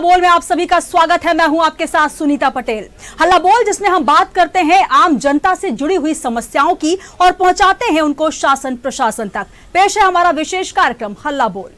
हल्ला बोल में आप सभी का स्वागत है। मैं हूँ आपके साथ सुनीता पटेल। हल्ला बोल, जिसमें हम बात करते हैं आम जनता से जुड़ी हुई समस्याओं की और पहुंचाते हैं उनको शासन प्रशासन तक। पेश है हमारा विशेष कार्यक्रम, हल्ला बोल।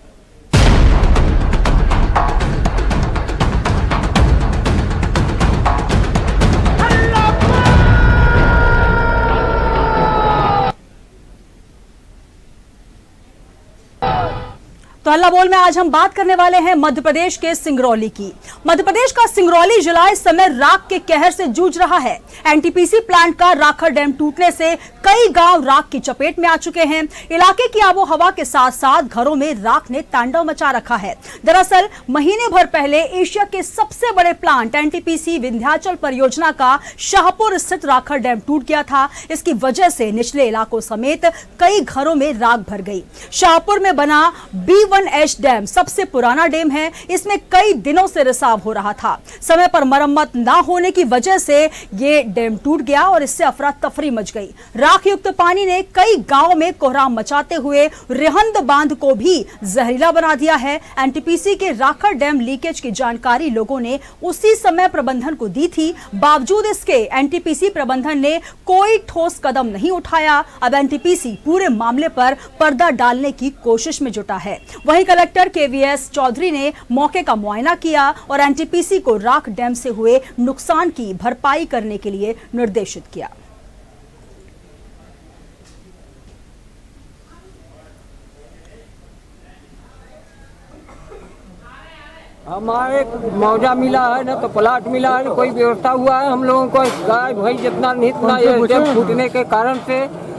हल्ला बोल में आज हम बात करने वाले हैं मध्य प्रदेश के सिंगरौली की। मध्य प्रदेश का सिंगरौली जिला इस समय राख के कहर से जूझ रहा है। एनटीपीसी प्लांट का राखर डैम टूटने से कई गाँव राख की चपेट में आ चुके हैं। इलाके की आबो हवा के साथ साथ घरों में राख ने तांडव मचा रखा है। दरअसल, महीने भर पहले एशिया के सबसे बड़े प्लांट एनटीपीसी विंध्याचल परियोजना का शाहपुर स्थित राखर डैम टूट गया था। इसकी वजह से निचले इलाकों समेत कई घरों में राख भर गई। शाहपुर में बना बी वन एच डैम सबसे पुराना डैम है। इसमें कई दिनों से रिसाव हो रहा था। समय पर मरम्मत ना होने की वजह से ये डैम टूट गया और इससे अफरा तफरी मच गई। राख युक्त पानी ने कई गाँवों में कोहराम मचाते हुए रेहंद बाँध को भी जहरीला बना दिया है। एनटीपीसी के राखर डैम लीकेज की जानकारी लोगों ने उसी समय प्रबंधन को दी थी। बावजूद इसके एनटीपीसी प्रबंधन ने कोई ठोस कदम नहीं उठाया। अब एनटीपीसी पूरे मामले पर पर्दा डालने की कोशिश में जुटा है। वहीं कलेक्टर केवीएस चौधरी ने मौके का मुआयना किया और एनटीपीसी को राख डैम से हुए नुकसान की भरपाई करने के लिए निर्देशित किया। हमारे मौजा मिला है ना तो प्लाट मिला है ना कोई व्यवस्था हुआ है हम लोगों को गाय भैंस जितना नहीं इतना ये डैम फूटने के कारण से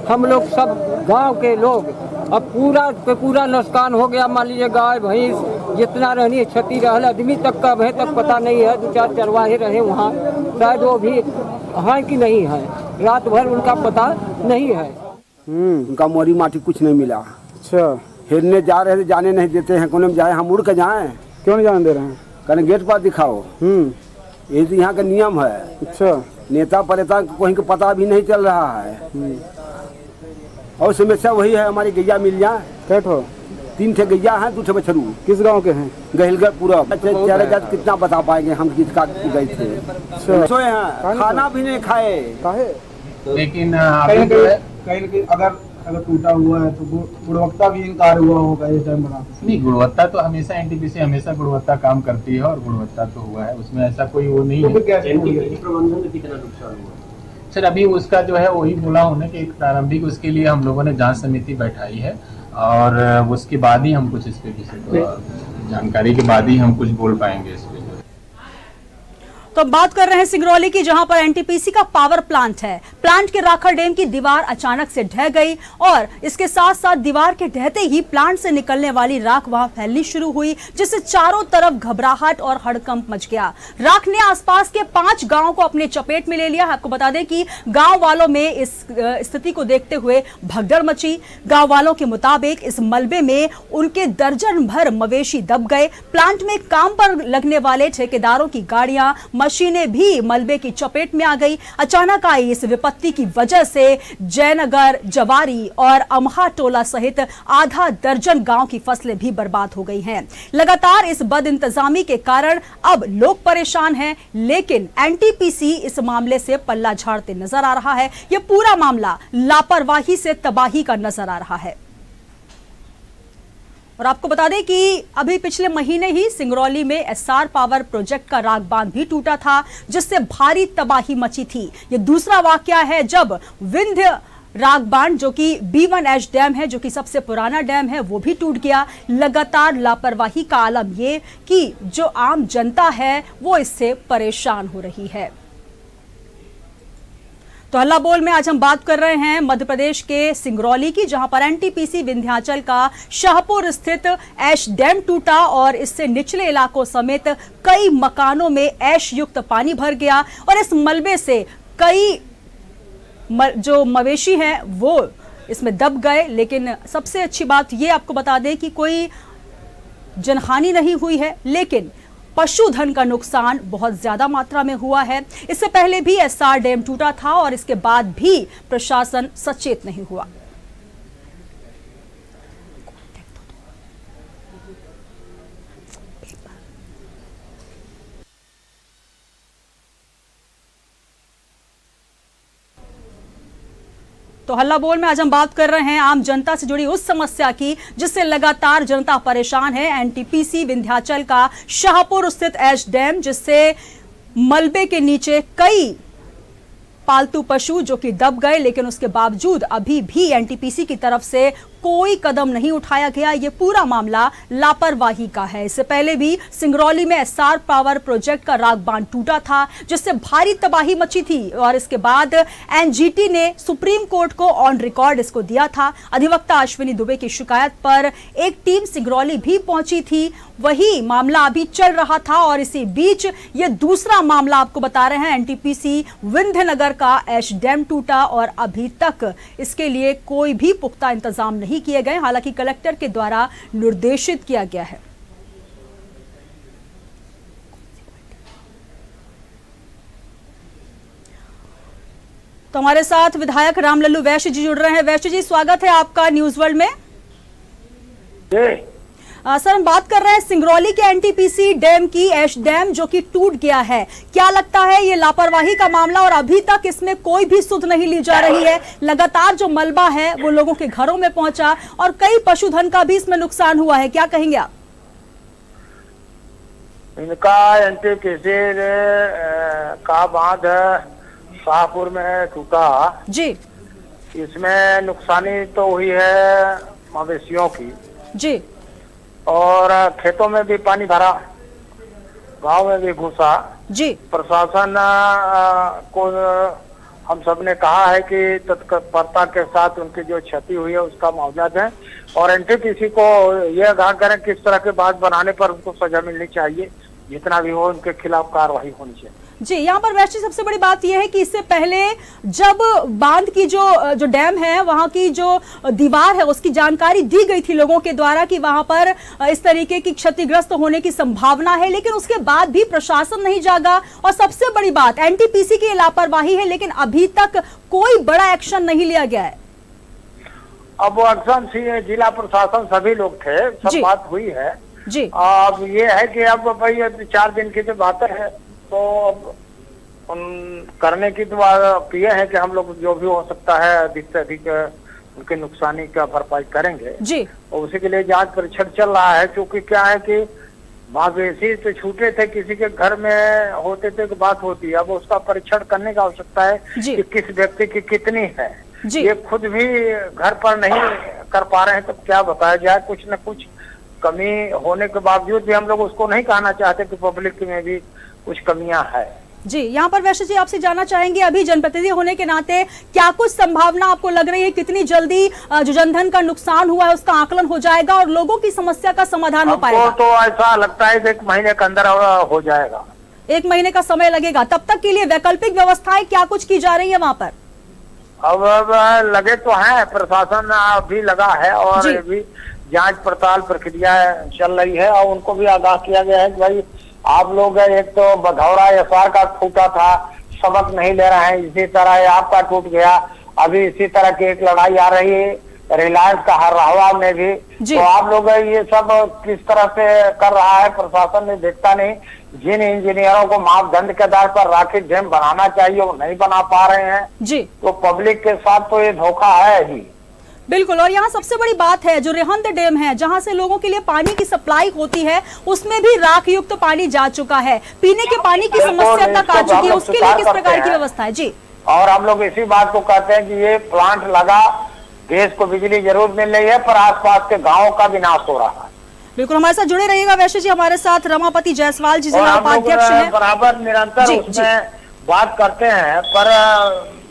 हम लोग सब गाँव के लोग अब पूरा पे पूरा नुकसान हो गया। मान लीजिए गाय भैंस जितना रहनी है क्षति रहल आदमी तक का अभी तक पता नहीं है। दो चार चरवाहे रहे वहाँ शायद वो भी हैं कि नहीं है? रात भर उनका पता नहीं है। उनका मोरी माटी कुछ नहीं मिला। अच्छा। हिरने जा रहे थे जाने नहीं देते हैं। कोने में जाए? हम उड़ के जाए। क्यों नहीं जाने दे रहे हैं? कहने गेट पर दिखाओ। हम्म। ये तो यहाँ का नियम है। अच्छा। नेता परेता को कहीं का पता भी नहीं चल रहा है। और समस्या वही है हमारी गैया मिल जाए तीन ठे गैया हैं दो ठे बछरू। किस गाँव के हैं? गहिलगढ़ पूरा चारे जात कितना बता पाएँगे हम किसका गए थे। सोए हैं खाना भी नहीं खाए। काहे? लेकिन कहीं कहीं कहीं अगर अगर टूटा हुआ है तो गुणवत्ता भी इनकार हुआ होगा ये डैम बनाते नहीं गुणवत्ता तो हमेशा एनटीपीसी हमेशा गुणवत्ता काम करती है और गुणवत्ता तो हुआ है। उसमें ऐसा कोई वो नहीं तो है। कितना टूट गया? सर अभी उसका जो है वही बोला होने के एक प्रारंभिक उसके लिए हम लोगों ने जाँच समिति बैठाई है और उसके बाद ही हम कुछ इस पर जानकारी के बाद ही हम कुछ बोल पाएँगे इस पे तो बात कर रहे हैं सिंगरौली की, जहाँ पर एनटीपीसी का पावर प्लांट है। प्लांट के राखर डैम की दीवार अचानक से ढह गई और इसके साथ साथ दीवार के ढहते ही प्लांट से निकलने वाली राख वहाँ फैलनी शुरू हुई, जिससे चारों तरफ़ घबराहट और हड़कंप मच गया। राख ने आसपास के पाँच गाँवों को अपने चपेट में ले लिया। आपको बता दें कि गाँव वालों में इस स्थिति को देखते हुए भगदड़ मची। गाँव वालों के मुताबिक इस मलबे में उनके दर्जन भर मवेशी दब गए। प्लांट में काम पर लगने वाले ठेकेदारों की गाड़ियाँ मशीनें भी मलबे की चपेट में आ गई। अचानक आई इस विपत्ति की वजह से जयनगर, जवारी और अमहा टोला सहित आधा दर्जन गाँव की फ़सलें भी बर्बाद हो गई हैं। लगातार इस बद इंतजामी के कारण अब लोग परेशान हैं, लेकिन एनटीपीसी इस मामले से पल्ला झाड़ते नज़र आ रहा है। यह पूरा मामला लापरवाही से तबाही का नज़र आ रहा है। और आपको बता दें कि अभी पिछले महीने ही सिंगरौली में एसआर पावर प्रोजेक्ट का राग बाँध भी टूटा था, जिससे भारी तबाही मची थी। ये दूसरा वाकया है जब विंध्य राग बाँध जो कि बी वन एच डैम है, जो कि सबसे पुराना डैम है, वो भी टूट गया। लगातार लापरवाही का आलम ये कि जो आम जनता है, वो इससे परेशान हो रही है। तो हल्ला बोल में आज हम बात कर रहे हैं मध्य प्रदेश के सिंगरौली की, जहाँ पर एनटीपीसी विंध्याचल का शाहपुर स्थित ऐश डैम टूटा और इससे निचले इलाकों समेत कई मकानों में ऐश युक्त पानी भर गया और इस मलबे से कई जो मवेशी हैं, वो इसमें दब गए। लेकिन सबसे अच्छी बात ये आपको बता दें कि कोई जनहानि नहीं हुई है, लेकिन पशुधन का नुकसान बहुत ज़्यादा मात्रा में हुआ है। इससे पहले भी एसआर डैम टूटा था और इसके बाद भी प्रशासन सचेत नहीं हुआ। तो हल्ला बोल में आज हम बात कर रहे हैं आम जनता से जुड़ी उस समस्या की, जिससे लगातार जनता परेशान है। एनटीपीसी विंध्याचल का शाहपुर स्थित एच डैम, जिससे मलबे के नीचे कई पालतू पशु जो कि दब गए, लेकिन उसके बावजूद अभी भी एनटीपीसी की तरफ़ से कोई कदम नहीं उठाया गया। ये पूरा मामला लापरवाही का है। इससे पहले भी सिंगरौली में एसआर पावर प्रोजेक्ट का राग बाँध टूटा था, जिससे भारी तबाही मची थी और इसके बाद एनजीटी ने सुप्रीम कोर्ट को ऑन रिकॉर्ड इसको दिया था। अधिवक्ता अश्विनी दुबे की शिकायत पर एक टीम सिंगरौली भी पहुँची थी। वही मामला अभी चल रहा था और इसी बीच ये दूसरा मामला आपको बता रहे हैं। एनटीपीसी विंध्यनगर का एश डैम टूटा और अभी तक इसके लिए कोई भी पुख्ता इंतज़ाम नहीं किए गए, हालाँकि कलेक्टर के द्वारा निर्देशित किया गया है। तो हमारे साथ विधायक रामलल्लू वैश्य जी जुड़ रहे हैं। वैश्य जी, स्वागत है आपका न्यूज़ वर्ल्ड में। आ, सर हम बात कर रहे हैं सिंगरौली के एनटीपीसी डैम की एश डैम जो कि टूट गया है। क्या लगता है ये लापरवाही का मामला और अभी तक इसमें कोई भी सुध नहीं ली जा रही है? लगातार जो मलबा है वो लोगों के घरों में पहुँचा और कई पशुधन का भी इसमें नुकसान हुआ है। क्या कहेंगे आप? इनका एनटीपीसी का बाँध शाहपुर में टूटा। जी। इसमें नुकसानी तो हुई है मवेशियों की। जी। और खेतों में भी पानी भरा गाँव में भी घुसा। जी। प्रशासन को हम सबने कहा है कि तत्परता के साथ उनकी जो क्षति हुई है उसका मुआवजा दें और एनटीपीसी को यह आगाह करें किस तरह के बात बनाने पर उनको सजा मिलनी चाहिए जितना भी हो उनके खिलाफ कार्रवाई होनी चाहिए। जी यहाँ पर वैसे सबसे बड़ी बात यह है कि इससे पहले जब बाँध की जो जो डैम है वहाँ की जो दीवार है उसकी जानकारी दी गई थी लोगों के द्वारा कि वहाँ पर इस तरीके की क्षतिग्रस्त होने की संभावना है लेकिन उसके बाद भी प्रशासन नहीं जागा। और सबसे बड़ी बात एनटीपीसी की लापरवाही है लेकिन अभी तक कोई बड़ा एक्शन नहीं लिया गया है। अब वो एक्शन जिला प्रशासन सभी लोग थे सब बात हुई है। जी। अब ये है कि अब भाई चार दिन की तो बात है तो अब उन करने की तो बात ये है कि हम लोग जो भी हो सकता है अधिक से अधिक उनके नुकसानी का भरपाई करेंगे। जी। और उसी के लिए जाँच परीक्षण चल रहा है क्योंकि क्या है कि मवेशी तो छूटे थे किसी के घर में होते थे कि बात होती है। अब उसका परीक्षण करने की आवश्यकता है। कि किस व्यक्ति की कितनी है। ये खुद भी घर पर नहीं कर पा रहे हैं तो क्या बताया जाए? कुछ न कुछ कमी होने के बावजूद भी हम लोग उसको नहीं कहना चाहते कि पब्लिक में भी कुछ कमियाँ है। जी यहाँ पर वैसे जी आपसे जानना चाहेंगे अभी जनप्रतिनिधि होने के नाते क्या कुछ संभावना आपको लग रही है? कितनी जल्दी जो जनधन का नुकसान हुआ है उसका आकलन हो जाएगा और लोगों की समस्या का समाधान हो पाएगा? तो ऐसा लगता है कि एक महीने के अंदर हो जाएगा। एक महीने का समय लगेगा। तब तक के लिए वैकल्पिक व्यवस्थाएँ क्या कुछ की जा रही है वहाँ पर? अब अब लगे तो है प्रशासन अभी लगा है और। भी जाँच पड़ताल प्रक्रिया चल रही है और उनको भी आगाह किया गया है कि भाई आप लोग एक तो बघौरा एसआर का टूटा था सबक नहीं ले रहे हैं इसी तरह आपका टूट गया। अभी इसी तरह की एक लड़ाई आ रही है रिलायंस का हरहवा में भी। तो आप लोग ये सब किस तरह से कर रहा है प्रशासन ने देखता नहीं। जिन इंजीनियरों को मापदंड के आधार पर राखी डैम बनाना चाहिए वो नहीं बना पा रहे हैं। जी। तो पब्लिक के साथ तो ये धोखा है ही। बिल्कुल और यहाँ सबसे बड़ी बात है जो रेहंद डैम है जहाँ से लोगों के लिए पानी की सप्लाई होती है उसमें भी राख युक्त तो पानी जा चुका है। पीने के पानी की समस्या तक आ चुकी है उसके लिए किस प्रकार की व्यवस्था है? जी। और हम लोग इसी बात को कहते हैं कि ये प्लांट लगा देश को बिजली ज़रूर मिल रही है पर आसपास के गाँवों का विनाश हो रहा है। बिल्कुल हमारे साथ जुड़े रहिएगा वैश्य जी हमारे साथ रमापति जायसवाल जी जिला उपाध्यक्ष बराबर निरंतर बात करते हैं पर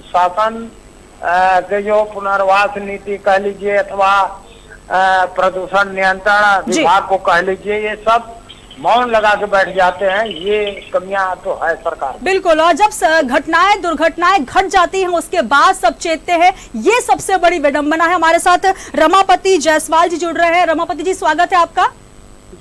शासन जो पुनर्वास नीति कह लीजिए अथवा प्रदूषण नियंत्रण विभाग को कह लीजिए ये सब मौन लगा के बैठ जाते हैं ये कमियाँ तो है सरकार बिल्कुल और जब घटनाएँ दुर्घटनाएँ घट जाती हैं उसके बाद सब चेतते हैं ये सबसे बड़ी विडंबना है हमारे साथ रमापति जायसवाल जी जुड़ रहे हैं। रमापति जी स्वागत है आपका।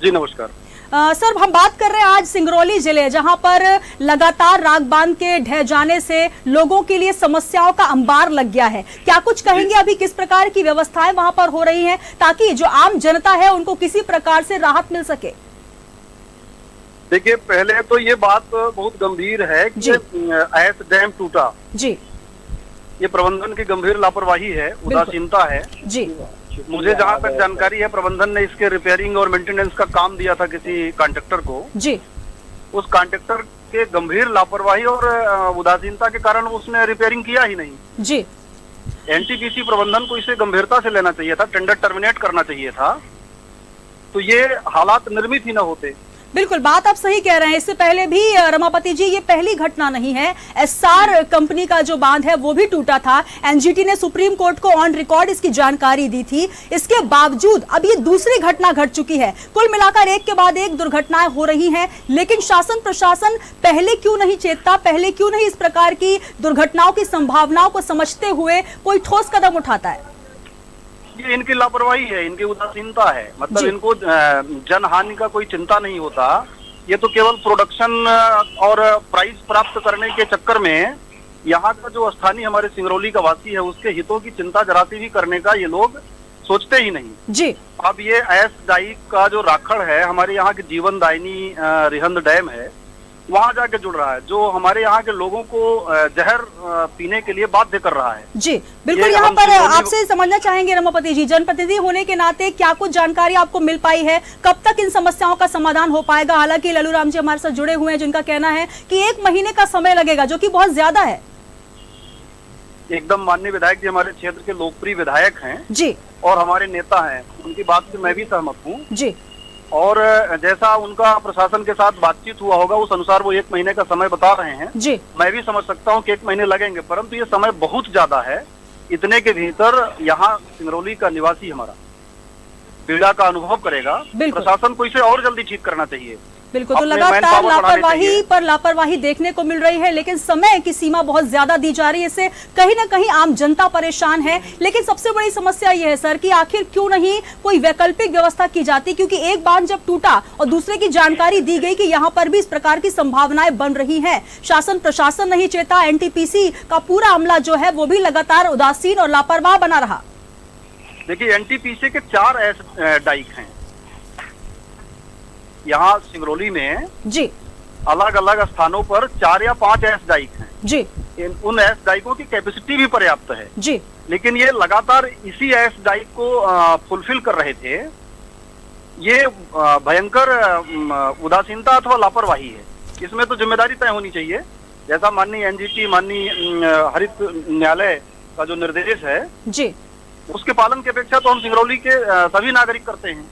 जी नमस्कार। सर हम बात कर रहे हैं आज सिंगरौली ज़िले जहाँ पर लगातार राग बाँध के ढह जाने से लोगों के लिए समस्याओं का अंबार लग गया है। क्या कुछ कहेंगे अभी किस प्रकार की व्यवस्थाएँ वहाँ पर हो रही हैं ताकि जो आम जनता है उनको किसी प्रकार से राहत मिल सके? देखिए पहले तो ये बात बहुत गंभीर है कि। ऐस डैम टूटा। जी। ये प्रबंधन की गंभीर लापरवाही है उदासीनता है। जी। मुझे जहाँ तक जानकारी है प्रबंधन ने इसके रिपेयरिंग और मेंटेनेंस का काम दिया था किसी कॉन्ट्रेक्टर को। जी। उस कॉन्ट्रेक्टर के गंभीर लापरवाही और उदासीनता के कारण उसने रिपेयरिंग किया ही नहीं। जी। एनटीपीसी प्रबंधन को इसे गंभीरता से लेना चाहिए था टेंडर टर्मिनेट करना चाहिए था। तो ये हालात निर्मित ही न होते। बिल्कुल, बात आप सही कह रहे हैं। इससे पहले भी रमापति जी, ये पहली घटना नहीं है। एसआर कंपनी का जो बाँध है, वो भी टूटा था। एनजीटी ने सुप्रीम कोर्ट को ऑन रिकॉर्ड इसकी जानकारी दी थी। इसके बावजूद, अब ये दूसरी घटना घट चुकी है। कुल मिलाकर एक के बाद एक दुर्घटनाएँ हो रही हैं, लेकिन शासन प्रशासन पहले क्यों नहीं चेतता, पहले क्यों नहीं इस प्रकार की दुर्घटनाओं की संभावनाओं को समझते हुए कोई ठोस कदम उठाता है? ये इनकी लापरवाही है इनकी उदासीनता है। मतलब इनको अ, जनहानि का कोई चिंता नहीं होता। ये तो केवल प्रोडक्शन और प्राइस प्राप्त करने के चक्कर में यहाँ का जो स्थानीय हमारे सिंगरौली का वासी है उसके हितों की चिंता जराती भी करने का ये लोग सोचते ही नहीं। जी। अब ये एस डाइक का जो राखड़ है हमारे यहाँ की जीवन दायनी रिहंद डैम है वहाँ जाके जुड़ रहा है जो हमारे यहाँ के लोगों को जहर पीने के लिए बाध्य कर रहा है। जी बिल्कुल यहाँ पर आपसे समझना चाहेंगे रमापति जी जनप्रतिनिधि होने के नाते क्या कुछ जानकारी आपको मिल पाई है? कब तक इन समस्याओं का समाधान हो पाएगा? हालाँकि लल्लू राम जी हमारे साथ जुड़े हुए हैं जिनका कहना है की एक महीने का समय लगेगा जो की बहुत ज़्यादा है। एकदम माननीय विधायक जी हमारे क्षेत्र के लोकप्रिय विधायक हैं जी। और हमारे नेता हैं उनकी बात से मैं भी सहमत हूँ। जी। और जैसा उनका प्रशासन के साथ बातचीत हुआ होगा उस अनुसार वो एक महीने का समय बता रहे हैं। जी। मैं भी समझ सकता हूँ कि एक महीने लगेंगे परंतु ये समय बहुत ज़्यादा है। इतने के भीतर यहाँ सिंगरौली का निवासी हमारा पीड़ा का अनुभव करेगा। प्रशासन को इसे और जल्दी ठीक करना चाहिए। बिल्कुल तो लगातार लापरवाही पर लापरवाही देखने को मिल रही है लेकिन समय की सीमा बहुत ज़्यादा दी जा रही है इससे कहीं ना कहीं आम जनता परेशान है। लेकिन सबसे बड़ी समस्या ये है सर कि आखिर क्यों नहीं कोई वैकल्पिक व्यवस्था की जाती? क्योंकि एक बाँध जब टूटा और दूसरे की जानकारी दी गई कि यहाँ पर भी इस प्रकार की संभावनाएँ बन रही है शासन प्रशासन नहीं चेता एनटीपीसी का पूरा अमला जो है वो भी लगातार उदासीन और लापरवाह बना रहा। देखिए एनटीपीसी के चार डाइक हैं। यहाँ सिंगरौली में जी। अलग अलग स्थानों पर चार या पाँच एस डाइक हैं। जी। इन उन एस डाइकों की कैपेसिटी भी पर्याप्त है। जी। लेकिन ये लगातार इसी एस डाइक को फुलफिल कर रहे थे। ये भयंकर उदासीनता अथवा लापरवाही है। इसमें तो ज़िम्मेदारी तय होनी चाहिए। जैसा माननीय एनजीटी माननीय हरित न्यायालय का जो निर्देश है जी। उसके पालन की अपेक्षा तो हम सिंगरौली के सभी नागरिक करते हैं।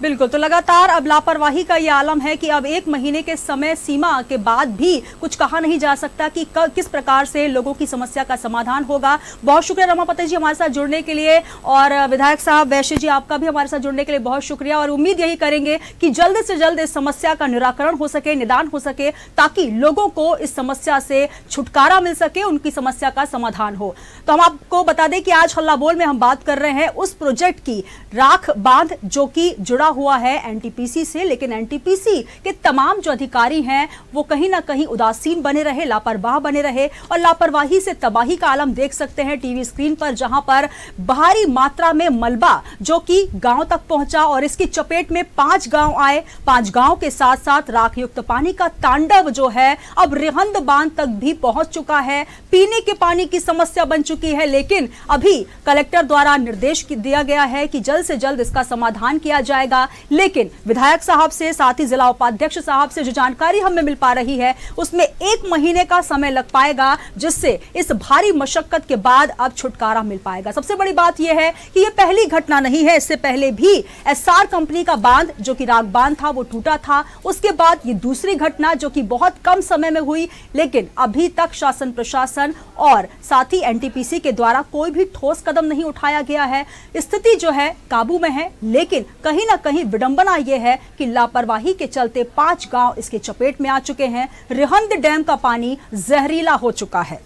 बिल्कुल तो लगातार अब लापरवाही का ये आलम है कि अब एक महीने के समय सीमा के बाद भी कुछ कहा नहीं जा सकता कि किस प्रकार से लोगों की समस्या का समाधान होगा। बहुत शुक्रिया रमापति जी हमारे साथ जुड़ने के लिए और विधायक साहब वैश्य जी आपका भी हमारे साथ जुड़ने के लिए बहुत शुक्रिया और उम्मीद यही करेंगे कि जल्द से जल्द इस समस्या का निराकरण हो सके, निदान हो सके, ताकि लोगों को इस समस्या से छुटकारा मिल सके, उनकी समस्या का समाधान हो। तो हम आपको बता दें कि आज हल्ला बोल में हम बात कर रहे हैं उस प्रोजेक्ट की राख बाँध जो कि जुड़ा हुआ है एनटीपीसी से, लेकिन एनटीपीसी के तमाम जो अधिकारी हैं, वो कहीं ना कहीं उदासीन बने रहे, लापरवाह बने रहे और लापरवाही से तबाही का आलम देख सकते हैं टीवी स्क्रीन पर, जहाँ पर भारी मात्रा में मलबा जो कि गाँव तक पहुँचा और इसकी चपेट में पाँच गाँव आए। पाँच गाँव के साथ साथ राख युक्त पानी का तांडव जो है, अब रिहंद बाँध तक भी पहुँच चुका है। पीने के पानी की समस्या बन चुकी है, लेकिन अभी कलेक्टर द्वारा निर्देश दिया गया है कि जल्द से जल्द इसका समाधान किया जाएगा। लेकिन विधायक साहब से, साथ ही जिला उपाध्यक्ष साहब से जो जानकारी हमें मिल पा रही है, उसमें एक महीने का समय लग पाएगा, जिससे इस भारी मशक्कत के बाद अब छुटकारा मिल पाएगा। सबसे बड़ी बात यह है कि यह पहली घटना नहीं है। इससे पहले भी एसआर कंपनी का बाँध, जो कि राग बाँध था, वो टूटा था। उसके बाद ये दूसरी घटना, जो कि बहुत कम समय में हुई, लेकिन अभी तक शासन प्रशासन और साथ ही एनटीपीसी के द्वारा कोई भी ठोस कदम नहीं उठाया गया है। स्थिति जो है काबू में है, लेकिन कहीं ना कहीं विडंबना यह है कि लापरवाही के चलते पाँच गाँव इसके चपेट में आ चुके हैं। रिहंद डैम का पानी जहरीला हो चुका है।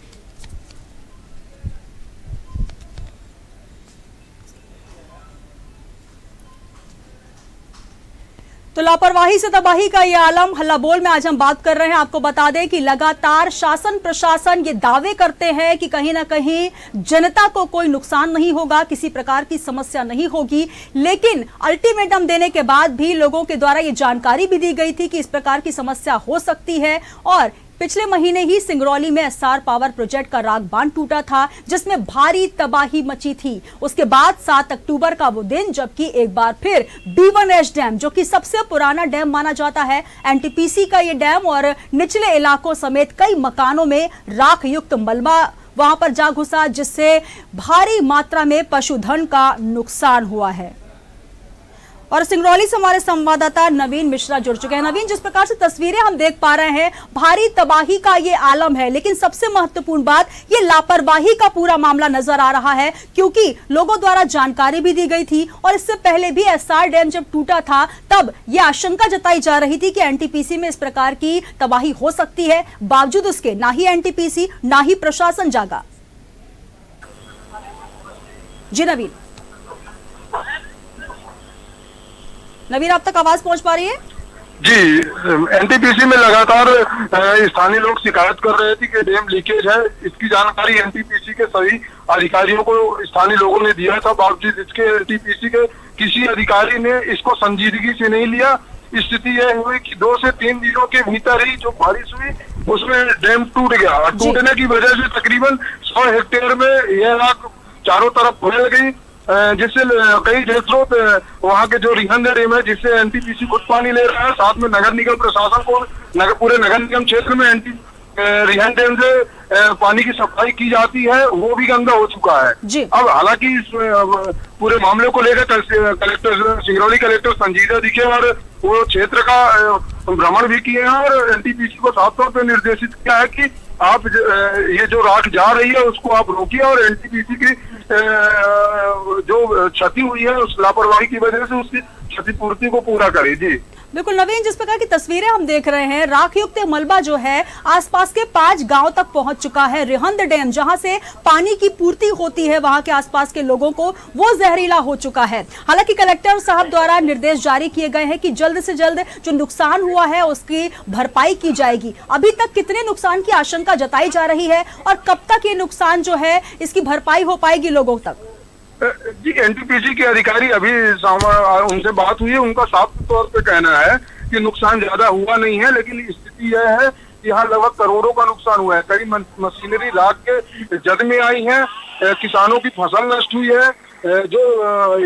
तो लापरवाही से तबाही का ये आलम हल्ला बोल में आज हम बात कर रहे हैं। आपको बता दें कि लगातार शासन प्रशासन ये दावे करते हैं कि कहीं ना कहीं जनता को कोई नुकसान नहीं होगा, किसी प्रकार की समस्या नहीं होगी। लेकिन अल्टीमेटम देने के बाद भी लोगों के द्वारा ये जानकारी भी दी गई थी कि इस प्रकार की समस्या हो सकती है और पिछले महीने ही सिंगरौली में एसआर पावर प्रोजेक्ट का राग बाँध टूटा था, जिसमें भारी तबाही मची थी। उसके बाद 7 अक्टूबर का वो दिन, जबकि एक बार फिर बी डैम, जो कि सबसे पुराना डैम माना जाता है एनटीपीसी का ये डैम और निचले इलाकों समेत कई मकानों में राख युक्त मलबा वहाँ पर जा घुसा, जिससे भारी मात्रा में पशुधन का नुकसान हुआ है। और सिंगरौली से हमारे संवाददाता नवीन मिश्रा जुड़ चुके हैं। नवीन, जिस प्रकार से तस्वीरें हम देख पा रहे हैं, भारी तबाही का ये आलम है, लेकिन सबसे महत्वपूर्ण बात, ये लापरवाही का पूरा मामला नज़र आ रहा है, क्योंकि लोगों द्वारा जानकारी भी दी गई थी और इससे पहले भी एसआर डैम जब टूटा था, तब ये आशंका जताई जा रही थी कि एनटीपीसी में इस प्रकार की तबाही हो सकती है। बावजूद उसके, ना ही एनटीपीसी, ना ही प्रशासन जागा। जी नवीन। नवीन आप तक आवाज़ पहुँच पा रही है? जी एनटीपीसी में लगातार स्थानीय लोग शिकायत कर रहे थे कि डैम लीकेज है। इसकी जानकारी एनटीपीसी के सभी अधिकारियों को स्थानीय लोगों ने दिया था। बावजूद इसके एनटीपीसी के किसी अधिकारी ने इसको संजीदगी से नहीं लिया। स्थिति यह हुई कि दो से तीन दिनों के भीतर ही जो बारिश हुई उसमें डैम टूट गया और टूटने की वजह से तकरीबन सौ हेक्टेयर में यह आग चारों तरफ़ फैल गई। जिससे कई जलस्रोत वहाँ के जो रिहन डैम है जिससे एनटीपीसी खुद पानी ले रहा है साथ में नगर निगम प्रशासन को नगर पूरे नगर निगम क्षेत्र में एनटी रिहन डैम से पानी की सप्लाई की जाती है वो भी गंदा हो चुका है जी। अब हालाँकि इस पूरे मामले को लेकर कलेक्टर सिंगरौली कलेक्टर संजीदा दिखे और वो क्षेत्र का भ्रमण भी किए हैं और एनटीपीसी को साफ़ तौर पर निर्देशित किया है कि आप ये जो राख जा रही है उसको आप रोकिए और एनटीपीसी की जो क्षति हुई है, उस लापरवाही की वजह से उसकी क्षतिपूर्ति को पूरा करे। जी। बिल्कुल नवीन, जिस प्रकार की तस्वीरें हम देख रहे हैं राख युक्त मलबा जो है, आसपास के पाँच गाँव तक पहुँच चुका है, रिहंद डैम, जहाँ से पानी की पूर्ति होती है, वहाँ के आसपास के लोगों को वो जहरीला हो चुका है। हालाँकि कलेक्टर साहब द्वारा निर्देश जारी किए गए हैं कि जल्द से जल्द जो नुकसान हुआ है, उसकी भरपाई की जाएगी। अभी तक कितने नुकसान की आशंका जताई जा रही है और कब तक ये नुकसान जो है, इसकी भरपाई हो पाएगी लोगों तक? जी एनटीपीसी के अधिकारी अभी उनसे बात हुई है उनका साफ़ तौर पे कहना है कि नुकसान ज़्यादा हुआ नहीं है लेकिन स्थिति यह है कि यहाँ लगभग करोड़ों का नुकसान हुआ है। कई मशीनरी रात के जद में आई है किसानों की फ़सल नष्ट हुई है जो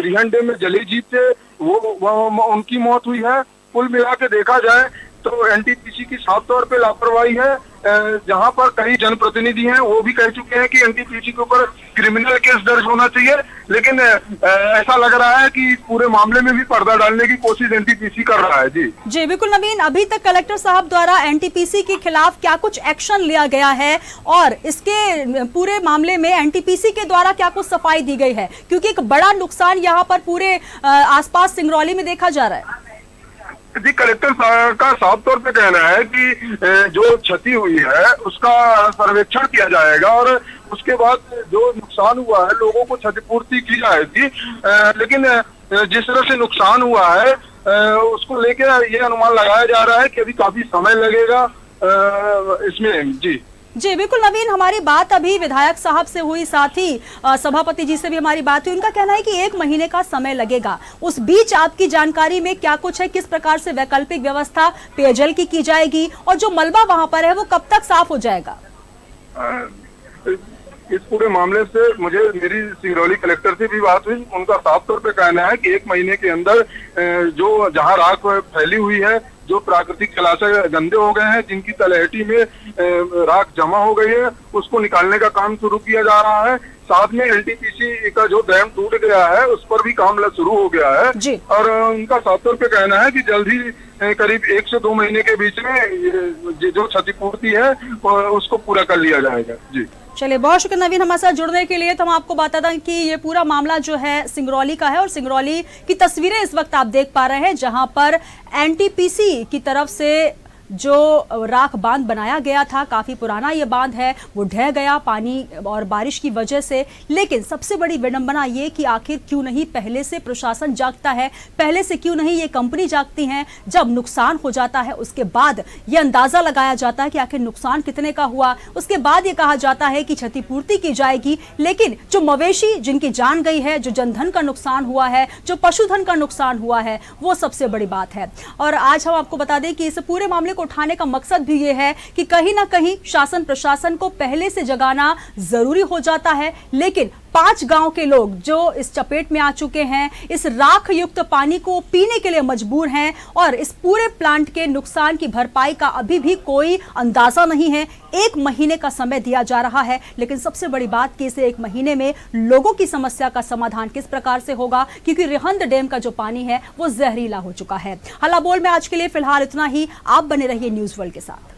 रिहन डैम में जली जीत थे वो, वो उनकी मौत हुई है। कुल मिला के देखा जाए तो एनटीपीसी की साफ़ तौर पे लापरवाही है जहाँ पर कई जनप्रतिनिधि हैं, वो भी कह चुके हैं कि एनटीपीसी के ऊपर क्रिमिनल केस दर्ज होना चाहिए। लेकिन ऐसा लग रहा है कि पूरे मामले में भी पर्दा डालने की कोशिश एनटीपीसी कर रहा है। जी। जी, बिल्कुल नवीन, अभी तक कलेक्टर साहब द्वारा एनटीपीसी के खिलाफ क्या कुछ एक्शन लिया गया है? और इसके पूरे मामले में एनटीपीसी के द्वारा क्या कुछ सफ़ाई दी गई है? क्योंकि एक बड़ा नुकसान यहाँ पर पूरे आसपास सिंगरौली में देखा जा रहा है। जी, कलेक्टर का साफ़ तौर पे कहना है कि जो क्षति हुई है, उसका सर्वेक्षण किया जाएगा और उसके बाद जो नुकसान हुआ है, लोगों को क्षतिपूर्ति की जाएगी। लेकिन जिस तरह से नुकसान हुआ है उसको लेकर ये अनुमान लगाया जा रहा है कि अभी काफ़ी समय लगेगा इसमें। जी। जी, बिल्कुल नवीन, हमारी बात अभी विधायक साहब से हुई, साथ ही सभापति जी से भी हमारी बात हुई। उनका कहना है कि एक महीने का समय लगेगा। उस बीच आपकी जानकारी में क्या कुछ है, किस प्रकार से वैकल्पिक व्यवस्था पेयजल की की जाएगी, और जो मलबा वहाँ पर है, वो कब तक साफ़ हो जाएगा? इस पूरे मामले से मुझे मेरी सिंगरौली कलेक्टर से भी बात हुई। उनका साफ़ तौर पर कहना है कि एक महीने के अंदर जो जहाँ राख फैली हुई है जो प्राकृतिक जलाशय गंदे हो गए हैं जिनकी तलहटी में राख जमा हो गई है उसको निकालने का काम शुरू किया जा रहा है। साथ में एलटीपीसी का जो डैम टूट गया है उस पर भी काम शुरू हो गया है। और उनका साफ़ तौर पे कहना है कि जल्द ही करीब एक से दो महीने के बीच में जो क्षतिपूर्ति है उसको पूरा कर लिया जाएगा। जी। चलिए, बहुत शुक्रिया नवीन हमारे साथ जुड़ने के लिए। तो हम आपको बता दें कि ये पूरा मामला जो है सिंगरौली का है और सिंगरौली की तस्वीरें इस वक्त आप देख पा रहे हैं, जहाँ पर एनटीपीसी की तरफ़ से जो राख बाँध बनाया गया था, काफ़ी पुराना ये बाँध है, वो ढह गया पानी और बारिश की वजह से। लेकिन सबसे बड़ी विडंबना ये कि आखिर क्यों नहीं पहले से प्रशासन जागता है, पहले से क्यों नहीं ये कंपनी जागती हैं? जब नुकसान हो जाता है, उसके बाद ये अंदाज़ा लगाया जाता है कि आखिर नुकसान कितने का हुआ। उसके बाद ये कहा जाता है कि क्षतिपूर्ति की जाएगी। लेकिन जो मवेशी, जिनकी जान गई है, जो जनधन का नुकसान हुआ है, जो पशुधन का नुकसान हुआ है, वो सबसे बड़ी बात है। और आज हम आपको बता दें कि इस पूरे मामले को उठाने का मकसद भी ये है कि कहीं ना कहीं शासन प्रशासन को पहले से जगाना ज़रूरी हो जाता है, लेकिन पाँच गाँव के लोग जो इस चपेट में आ चुके हैं, इस राख युक्त पानी को पीने के लिए मजबूर हैं और इस पूरे प्लांट के नुकसान की भरपाई का अभी भी कोई अंदाज़ा नहीं है। एक महीने का समय दिया जा रहा है, लेकिन सबसे बड़ी बात कि इसे एक महीने में लोगों की समस्या का समाधान किस प्रकार से होगा, क्योंकि रिहंद डैम का जो पानी है, वो जहरीला हो चुका है। हल्ला बोल में आज के लिए फ़िलहाल इतना ही। आप बने रहिए न्यूज़ वर्ल्ड के साथ।